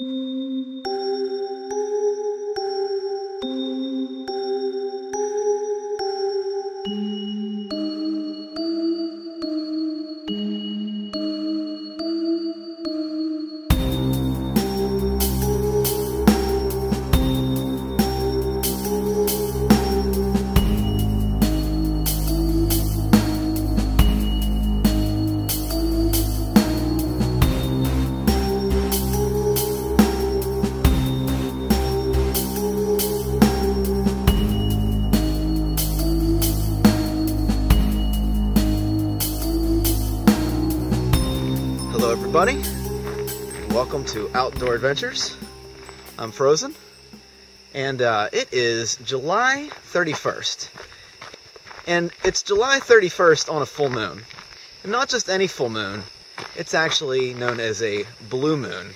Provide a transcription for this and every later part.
Hello, Welcome to Outdoor Adventures. I'm Frozen, and uh, it is July 31st. And it's July 31st on a full moon. And not just any full moon, it's actually known as a blue moon.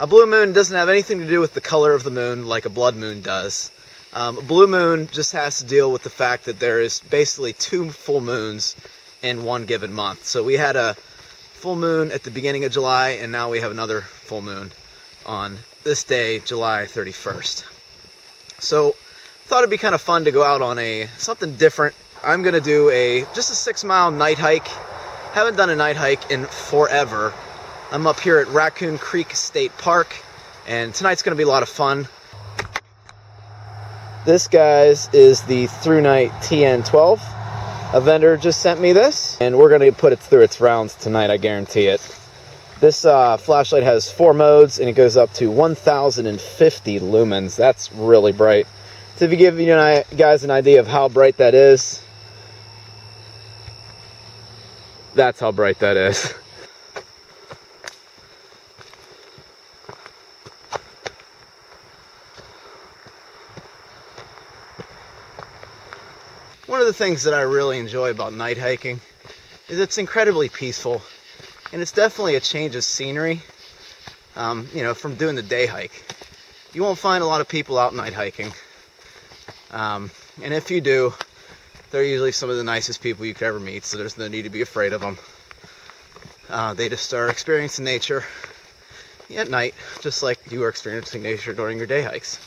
A blue moon doesn't have anything to do with the color of the moon like a blood moon does. Um, a blue moon just has to deal with the fact that there is basically two full moons in one given month. So we had a full moon at the beginning of July, and now we have another full moon on this day, July 31st. So, thought it'd be kind of fun to go out on a something different. I'm gonna do a just a six mile night hike. Haven't done a night hike in forever. I'm up here at Raccoon Creek State Park, and tonight's gonna be a lot of fun. This, guys, is the ThruNite TN12 a vendor just sent me this and we're to put it through its rounds tonight i guarantee it. This uh, flashlight has four modes and it goes up to 1050 lumens. That's really bright. To give you guys an idea of how bright that is that's how bright that is the things that I really enjoy about night hiking is it's incredibly peaceful, and it's definitely a change of scenery. Um, you know, from doing the day hike, you won't find a lot of people out night hiking, um, and if you do, they're usually some of the nicest people you could ever meet. So there's no need to be afraid of them. Uh, they just are experiencing nature at night, just like you are experiencing nature during your day hikes.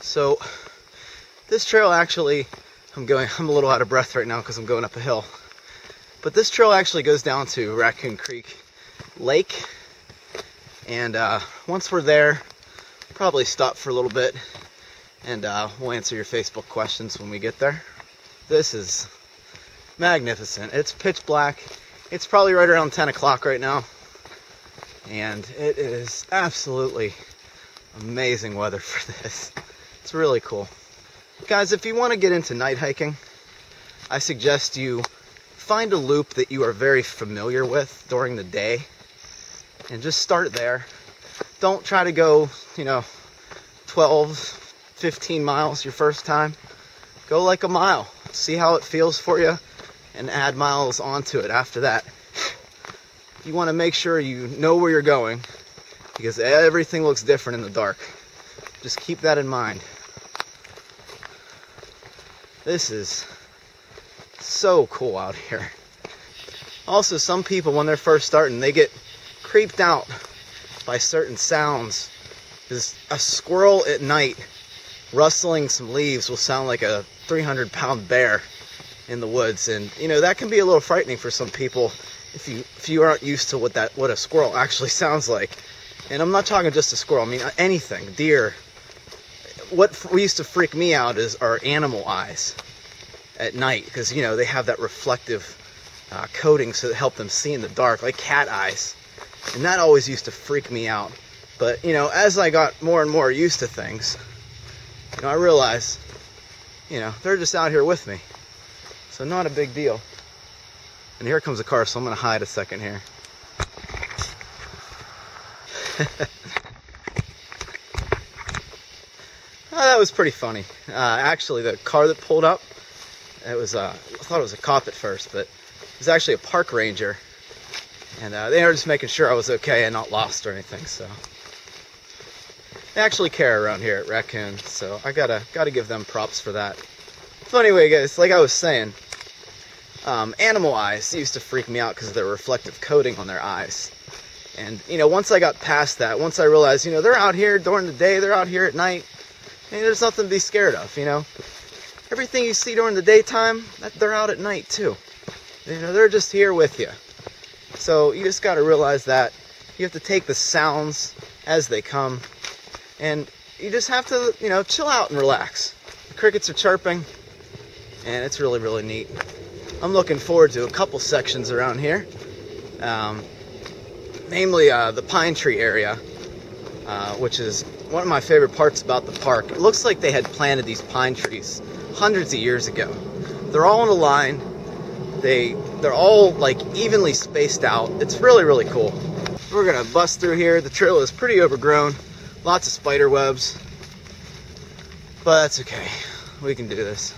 So this trail actually, I'm going, I'm a little out of breath right now because I'm going up a hill. But this trail actually goes down to Raccoon Creek Lake. And uh, once we're there, probably stop for a little bit and uh, we'll answer your Facebook questions when we get there. This is magnificent. It's pitch black. It's probably right around 10 o'clock right now. And it is absolutely amazing weather for this. It's really cool. Guys, if you want to get into night hiking, I suggest you find a loop that you are very familiar with during the day and just start there. Don't try to go, you know, 12, 15 miles your first time. Go like a mile. See how it feels for you and add miles onto it after that. You want to make sure you know where you're going because everything looks different in the dark. Just keep that in mind. This is so cool out here. Also, some people, when they're first starting, they get creeped out by certain sounds. A squirrel at night rustling some leaves will sound like a 300 pound bear in the woods. And, you know, that can be a little frightening for some people if you, if you aren't used to what that, what a squirrel actually sounds like. And I'm not talking just a squirrel, I mean anything, deer, what used to freak me out is our animal eyes at night because you know they have that reflective uh, coating so that help them see in the dark like cat eyes. And that always used to freak me out. But you know as i got more and more used to things you know i realized you know they're just out here with me. So not a big deal. And here comes a car so i'm to hide a second here Oh, that was pretty funny. Uh, actually, the car that pulled up, it was uh, I thought it was a cop at first, but it was actually a park ranger, and uh, they were just making sure I was okay and not lost or anything. So they actually care around here at Raccoon, so I gotta gotta give them props for that. So anyway, guys, like I was saying, um, animal eyes used to freak me out because of their reflective coating on their eyes, And, you know, once I got past that, once I realized, you know, they're out here during the day, they're out here at night, and there's nothing to be scared of, you know. Everything you see during the daytime, they're out at night too. You know, they're just here with you. So you just got to realize that you have to take the sounds as they come, and you just have to, you know, chill out and relax. The crickets are chirping, and it's really, really neat. I'm looking forward to a couple sections around here, um, namely uh, the pine tree area, uh, which is one of my favorite parts about the park. It looks like they had planted these pine trees hundreds of years ago. They're all in a line. They they're all like evenly spaced out. It's really really cool. We're gonna bust through here. The trail is pretty overgrown, lots of spider webs, but that's okay. We can do this.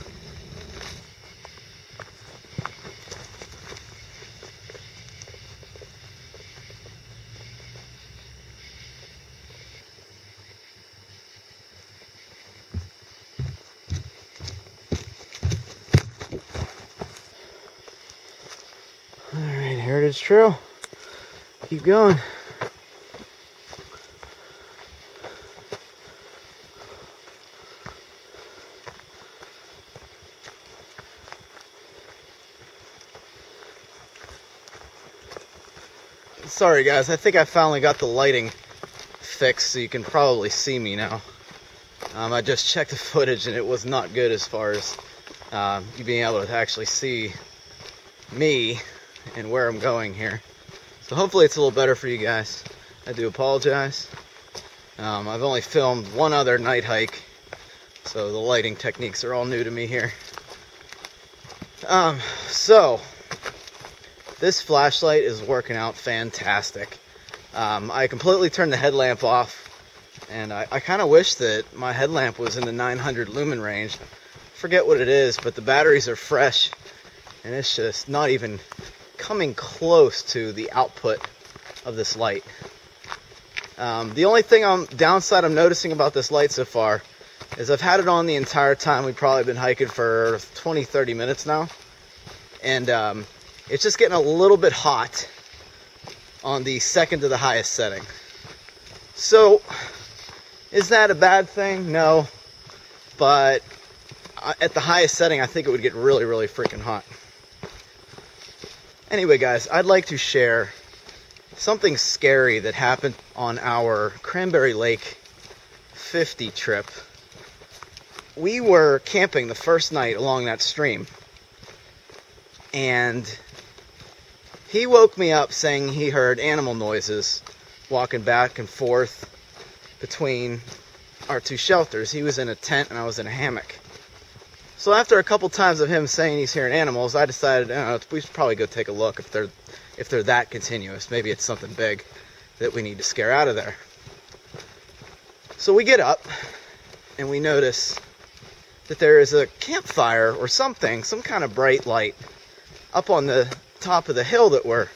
Heritage Trail. Keep going. Sorry guys, I think I finally got the lighting fixed so you can probably see me now. Um, I just checked the footage and it was not good as far as um, you being able to actually see me and where I'm going here. So hopefully it's a little better for you guys. I do apologize. Um, I've only filmed one other night hike, so the lighting techniques are all new to me here. Um, so, this flashlight is working out fantastic. Um, I completely turned the headlamp off, and I, I kind of wish that my headlamp was in the 900 lumen range. Forget what it is, but the batteries are fresh, and it's just not even coming close to the output of this light. Um, the only thing I'm downside I'm noticing about this light so far is I've had it on the entire time. We've probably been hiking for 20, 30 minutes now. And um, it's just getting a little bit hot on the second to the highest setting. So, is that a bad thing? No. But uh, at the highest setting, I think it would get really, really freaking hot. Anyway, guys, I'd like to share something scary that happened on our Cranberry Lake 50 trip. We were camping the first night along that stream, and he woke me up saying he heard animal noises walking back and forth between our two shelters. He was in a tent and I was in a hammock. So after a couple times of him saying he's hearing animals, I decided know, we should probably go take a look if they're if they're that continuous. Maybe it's something big that we need to scare out of there. So we get up and we notice that there is a campfire or something, some kind of bright light up on the top of the hill that we're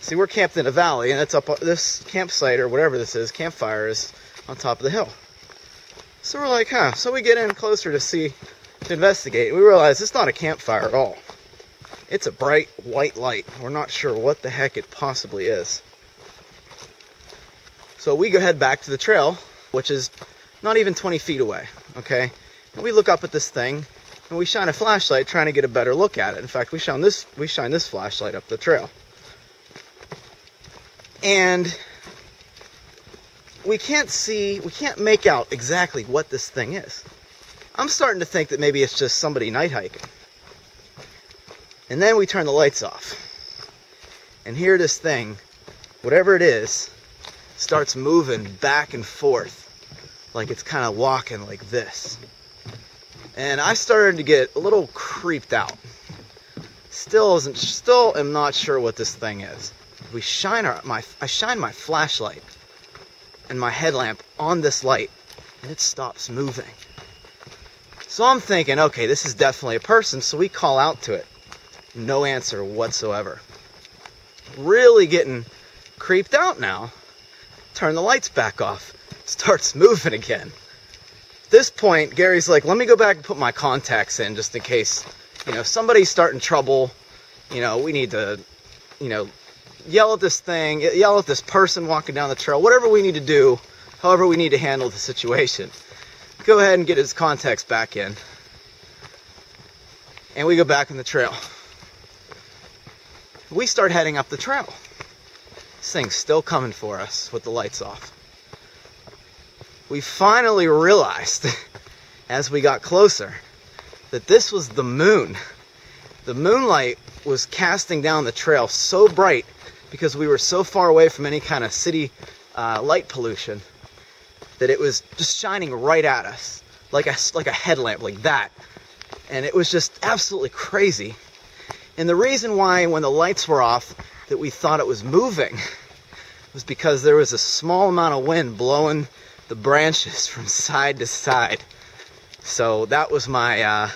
see we're camped in a valley and it's up uh, this campsite or whatever this is campfire is on top of the hill so we're like huh so we get in closer to see to investigate, we realize it's not a campfire at all. It's a bright white light. We're not sure what the heck it possibly is. So we go head back to the trail, which is not even 20 feet away, okay? And we look up at this thing and we shine a flashlight trying to get a better look at it. In fact, we shine this we shine this flashlight up the trail. And we can't see, we can't make out exactly what this thing is. I'm starting to think that maybe it's just somebody night hiking. And then we turn the lights off. And here this thing, whatever it is, starts moving back and forth like it's kind of walking like this. And I started to get a little creeped out. Still isn't still am not sure what this thing is. We shine our my I shine my flashlight and my headlamp on this light and it stops moving. So I'm thinking, okay, this is definitely a person, so we call out to it. No answer whatsoever. Really getting creeped out now. Turn the lights back off. Starts moving again. At this point, Gary's like, let me go back and put my contacts in just in case, you know, somebody's starting trouble. You know, we need to, you know, yell at this thing, yell at this person walking down the trail, whatever we need to do, however we need to handle the situation. Go ahead and get his contacts back in. And we go back in the trail. We start heading up the trail. This thing's still coming for us with the lights off. We finally realized as we got closer that this was the moon. The moonlight was casting down the trail so bright because we were so far away from any kind of city uh, light pollution that it was just shining right at us like a like a headlamp like that. And it was just absolutely crazy. And the reason why when the lights were off that we thought it was moving was because there was a small amount of wind blowing the branches from side to side. So that was my uh,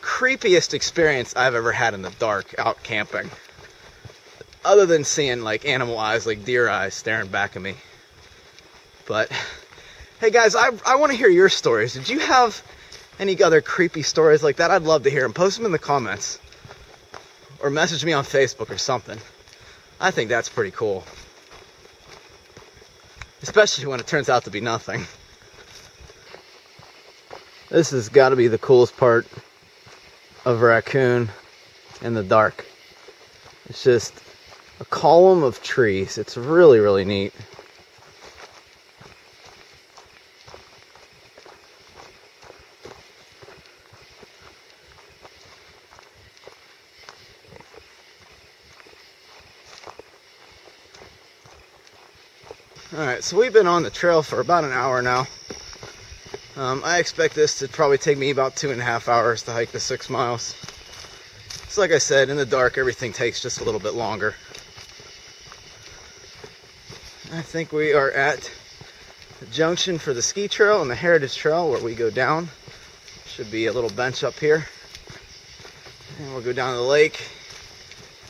creepiest experience I've ever had in the dark out camping. Other than seeing like animal eyes like deer eyes staring back at me but hey guys, I, I want to hear your stories. Did you have any other creepy stories like that? I'd love to hear them. Post them in the comments or message me on Facebook or something. I think that's pretty cool. Especially when it turns out to be nothing. This has got to be the coolest part of Raccoon in the dark. It's just a column of trees. It's really, really neat. Alright, so we've been on the trail for about an hour now. Um, I expect this to probably take me about two and a half hours to hike the six miles. So like I said, in the dark everything takes just a little bit longer. I think we are at the junction for the ski trail and the heritage trail where we go down. Should be a little bench up here. And we'll go down to the lake.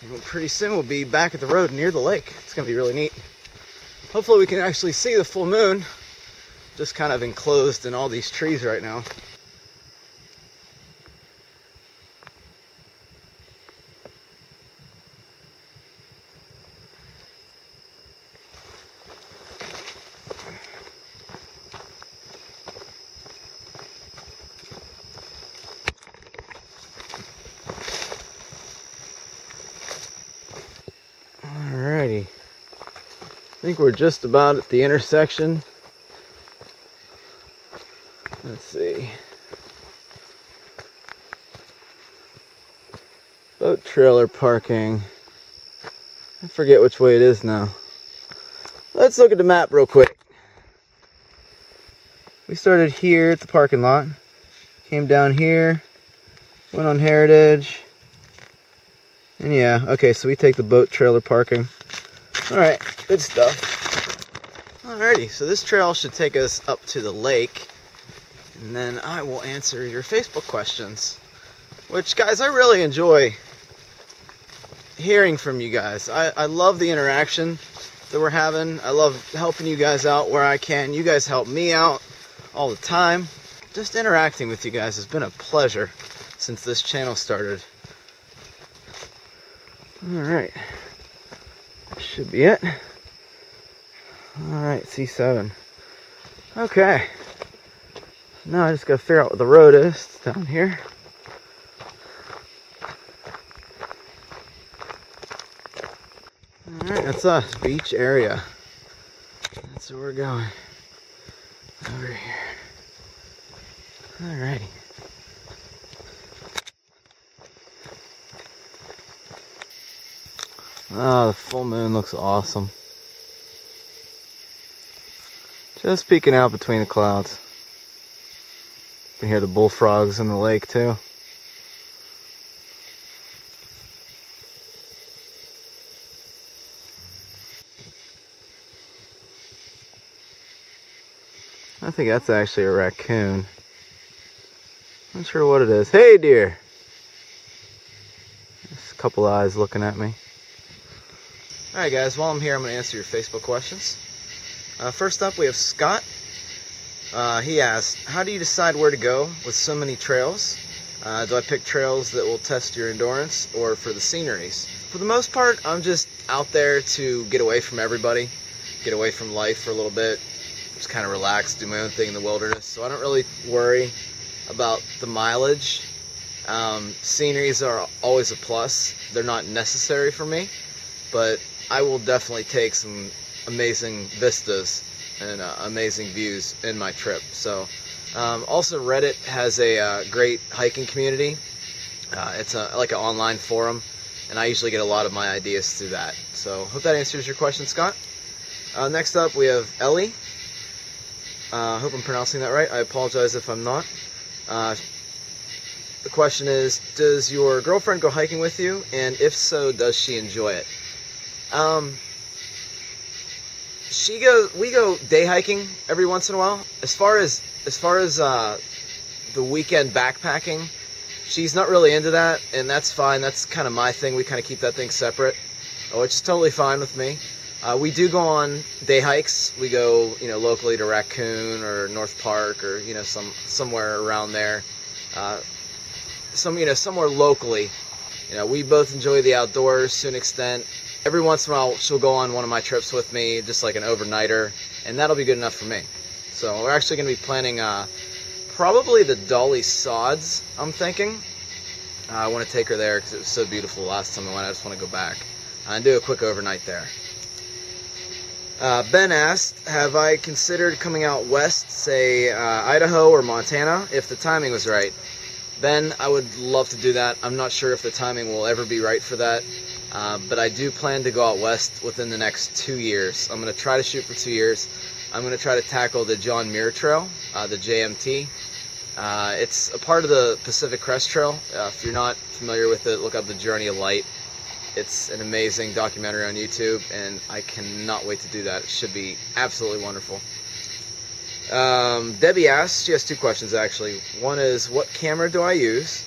And pretty soon we'll be back at the road near the lake. It's gonna be really neat hopefully we can actually see the full moon just kind of enclosed in all these trees right now. Think we're just about at the intersection. Let's see. Boat trailer parking. I forget which way it is now. Let's look at the map real quick. We started here at the parking lot, came down here, went on Heritage, and yeah, okay, so we take the boat trailer parking. All right, good stuff. Alrighty, so this trail should take us up to the lake, and then I will answer your Facebook questions. Which, guys, I really enjoy hearing from you guys. I, I love the interaction that we're having. I love helping you guys out where I can. You guys help me out all the time. Just interacting with you guys has been a pleasure since this channel started. Alright. Should be it. Alright, C7. Okay. Now I just gotta figure out what the road is it's down here. Alright, that's us, beach area. That's where we're going. Over here. Alrighty. Ah, the full moon looks awesome. Just peeking out between the clouds. You can hear the bullfrogs in the lake too. I think that's actually a raccoon. Not sure what it is. Hey deer! Just a couple eyes looking at me. Alright guys, while I'm here I'm going to answer your Facebook questions. Uh, first up we have Scott. Uh, he asked, how do you decide where to go with so many trails? Uh, do I pick trails that will test your endurance or for the sceneries? For the most part, I'm just out there to get away from everybody, get away from life for a little bit, just kind of relax, do my own thing in the wilderness. So I don't really worry about the mileage. Um, sceneries are always a plus. They're not necessary for me, but I will definitely take some amazing vistas and uh, amazing views in my trip. So, um, also Reddit has a uh, great hiking community. Uh, it's a, like an online forum, and I usually get a lot of my ideas through that. So, hope that answers your question, Scott. Uh, next up, we have Ellie. I uh, hope I'm pronouncing that right. I apologize if I'm not. Uh, the question is, does your girlfriend go hiking with you? And if so, does she enjoy it? Um, she goes. We go day hiking every once in a while. As far as as far as uh, the weekend backpacking, she's not really into that, and that's fine. That's kind of my thing. We kind of keep that thing separate, which is totally fine with me. Uh, we do go on day hikes. We go, you know, locally to Raccoon or North Park or you know some somewhere around there. Uh, some you know somewhere locally. You know, we both enjoy the outdoors to an extent. Every once in a while, she'll go on one of my trips with me, just like an overnighter, and that'll be good enough for me. So we're actually going to be planning uh, probably the Dolly Sods. I'm thinking. Uh, I want to take her there because it was so beautiful last time I went. I just want to go back and do a quick overnight there. Uh, ben asked, have I considered coming out west, say uh, Idaho or Montana, if the timing was right? Ben, I would love to do that. I'm not sure if the timing will ever be right for that, uh, but I do plan to go out west within the next two years. I'm going to try to shoot for two years. I'm going to try to tackle the John Muir Trail, uh, the JMT. Uh, it's a part of the Pacific Crest Trail. Uh, if you're not familiar with it, look up the Journey of Light. It's an amazing documentary on YouTube, and I cannot wait to do that. It should be absolutely wonderful. Um, Debbie asked, she has two questions actually. One is, what camera do I use?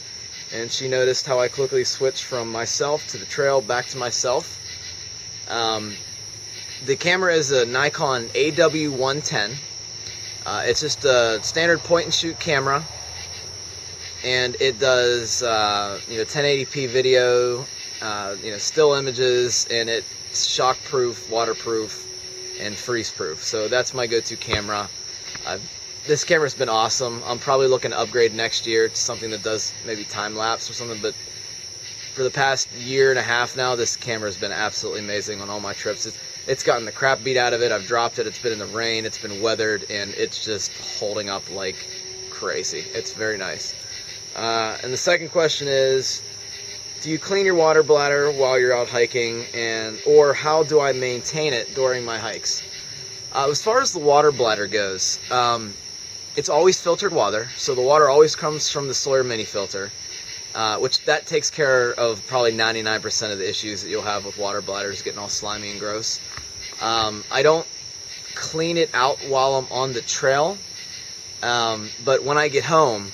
And she noticed how I quickly switched from myself to the trail back to myself. Um, the camera is a Nikon AW110. Uh, it's just a standard point and shoot camera, and it does uh, you know 1080p video, uh, you know still images, and it's shock-proof, waterproof, and freeze-proof. So that's my go-to camera. Uh, this camera's been awesome. I'm probably looking to upgrade next year to something that does maybe time lapse or something. But for the past year and a half now, this camera's been absolutely amazing on all my trips. It's, it's gotten the crap beat out of it. I've dropped it. It's been in the rain. It's been weathered, and it's just holding up like crazy. It's very nice. Uh, and the second question is, do you clean your water bladder while you're out hiking, and or how do I maintain it during my hikes? Uh, as far as the water bladder goes, um, it's always filtered water, so the water always comes from the Sawyer mini filter, uh, which that takes care of probably 99% of the issues that you'll have with water bladders getting all slimy and gross. Um, I don't clean it out while I'm on the trail, um, but when I get home,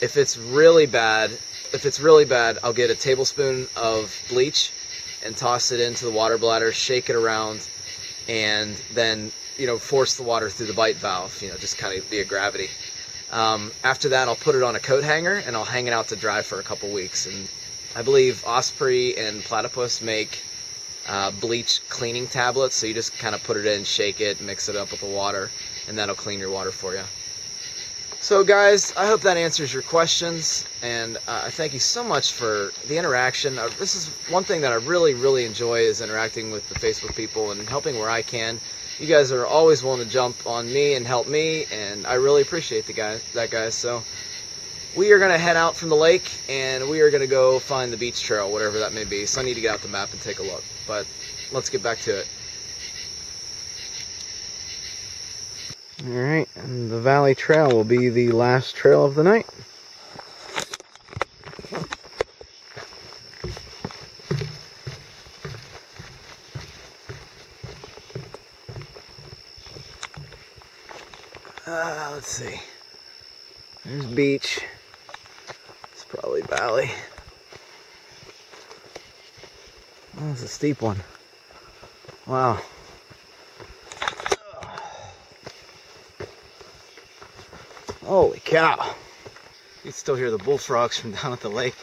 if it's really bad, if it's really bad, I'll get a tablespoon of bleach and toss it into the water bladder, shake it around, and then you know, force the water through the bite valve, you know, just kind of via gravity. Um, after that, I'll put it on a coat hanger and I'll hang it out to dry for a couple weeks. And I believe Osprey and Platypus make uh, bleach cleaning tablets, so you just kind of put it in, shake it, mix it up with the water, and that'll clean your water for you. So, guys, I hope that answers your questions, and uh, I thank you so much for the interaction. Uh, this is one thing that I really, really enjoy is interacting with the Facebook people and helping where I can you guys are always willing to jump on me and help me, and I really appreciate the guy, that guys. So we are gonna head out from the lake, and we are gonna go find the beach trail, whatever that may be. So I need to get out the map and take a look. But let's get back to it. All right, and the Valley Trail will be the last trail of the night. See. There's beach. It's probably valley. Oh, that's a steep one. Wow. Holy cow. You can still hear the bullfrogs from down at the lake.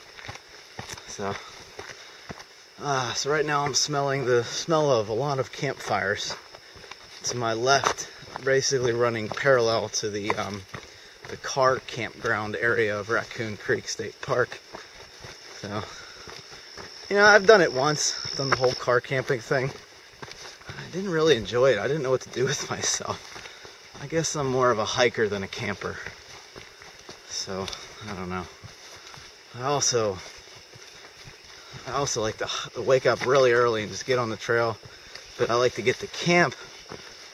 So, Uh, so right now I'm smelling the smell of a lot of campfires. To my left, basically running parallel to the um, the car campground area of Raccoon Creek State Park. So, you know, I've done it once. Done the whole car camping thing. I didn't really enjoy it. I didn't know what to do with myself. I guess I'm more of a hiker than a camper. So, I don't know. I also I also like to wake up really early and just get on the trail. But I like to get to camp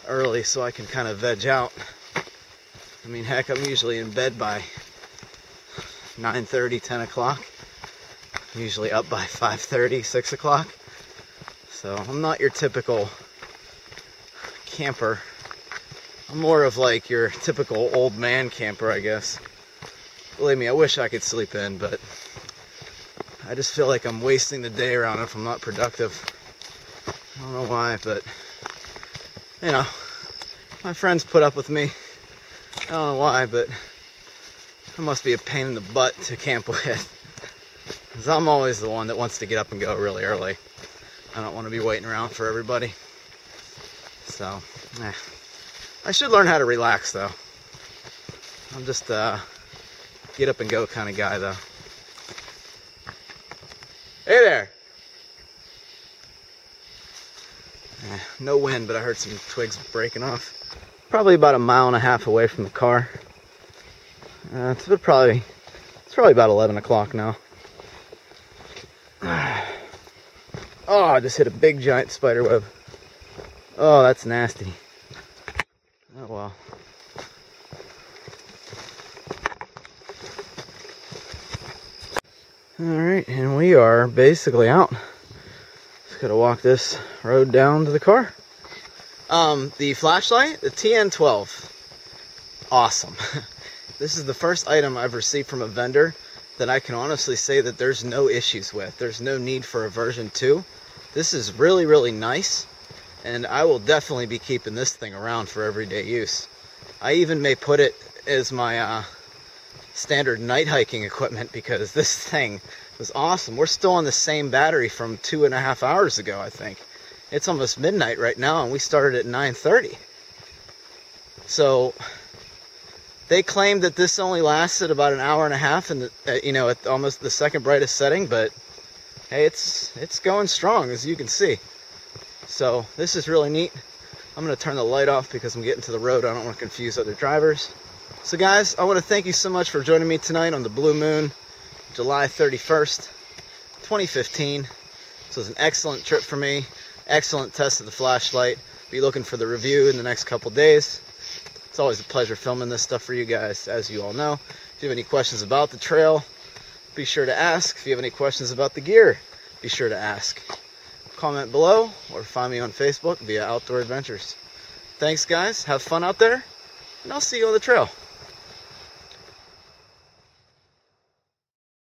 early so I can kind of veg out. I mean, heck, I'm usually in bed by 9.30, 10 o'clock. Usually up by 5.30, 6 o'clock. So I'm not your typical camper. I'm more of like your typical old man camper, I guess. Believe me, I wish I could sleep in, but I just feel like I'm wasting the day around if I'm not productive. I don't know why, but you know, my friends put up with me. I don't know why, but I must be a pain in the butt to camp with. Because I'm always the one that wants to get up and go really early. I don't want to be waiting around for everybody. So, eh. I should learn how to relax though. I'm just a get up and go kind of guy though. Hey there. No wind, but I heard some twigs breaking off. Probably about a mile and a half away from the car. Uh, it's probably it's probably about 11 o'clock now. Oh, I just hit a big giant spider web. Oh, that's nasty. Oh well. Alright, and we are basically out. Just gotta walk this road down to the car. Um, the flashlight, the TN12. Awesome. this is the first item I've received from a vendor that I can honestly say that there's no issues with. There's no need for a version 2. This is really, really nice, and I will definitely be keeping this thing around for everyday use. I even may put it as my uh, standard night hiking equipment because this thing was awesome. We're still on the same battery from two and a half hours ago, I think. It's almost midnight right now, and we started at 9:30. So they claimed that this only lasted about an hour and a half, and uh, you know, at almost the second brightest setting. But hey, it's it's going strong as you can see. So this is really neat. I'm gonna turn the light off because I'm getting to the road. I don't want to confuse other drivers. So guys, I want to thank you so much for joining me tonight on the Blue Moon, July 31st, 2015. This was an excellent trip for me. Excellent test of the flashlight. Be looking for the review in the next couple days. It's always a pleasure filming this stuff for you guys, as you all know. If you have any questions about the trail, be sure to ask. If you have any questions about the gear, be sure to ask. Comment below or find me on Facebook via Outdoor Adventures. Thanks, guys. Have fun out there, and I'll see you on the trail.